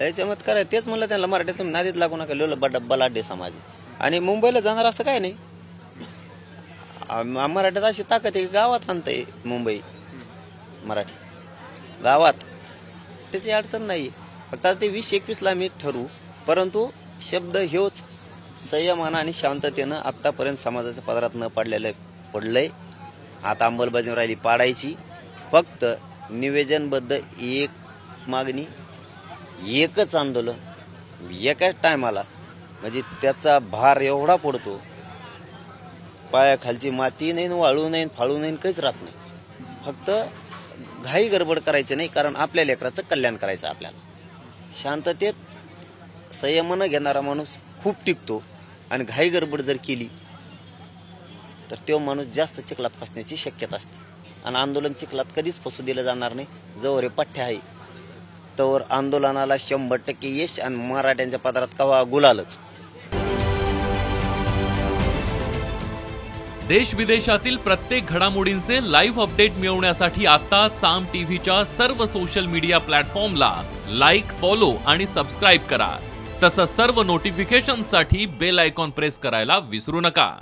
लय चमत्कार आहे. तेच म्हणलं त्यांना मराठीत तुम्ही नादीत लागू नका. लिहिलं बड बलाढ्य समाज आणि मुंबईला जाणार असं काय नाही. मराठीत अशी ताकद आहे की गावात आणतंय मुंबई. मराठी. गावात. त्याची अडचण नाही फक्त आता ते वीस एकवीसला मी ठरवू परंतु शब्द हेच संयमानं आणि शांततेनं आत्तापर्यंत समाजाच्या पदरात न पडलेलं पडलंय. आता अंमलबजावणी राहिली पाडायची. फक्त निवेदनबद्ध एक मागणी एकच आंदोलन. एकाच टायमाला म्हणजे त्याचा भार एवढा पडतो पायाखालची माती नाही वाळू नाही फाळू नाही काहीच राहत नाही. फक्त घाई गडबड करायची नाही कारण आपल्या लेकराचं कल्याण करायचं आपल्याला. शांततेत संयमानं घेणारा माणूस खूप टिकतो आणि घाई गडबड जर केली तर तो माणूस जास्त चिखलात फसण्याची शक्यता असते. आणि आंदोलन चिखलात कधीच फसू दिलं जाणार नाही. जवळ हे आहे. तवर आंदोलनाला शंभर टक्के यश आणि मराठ्यांच्या पदरात कवा गुलालच. देश विदेशातील प्रत्येक घडामोडींचे लाईव्ह अपडेट मिळवण्यासाठी आता साम टीव्हीच्या सर्व सोशल मीडिया प्लॅटफॉर्मला लाईक फॉलो आणि सबस्क्राईब करा. तसंच सर्व नोटिफिकेशनसाठी बेल आयकॉन प्रेस करायला विसरू नका.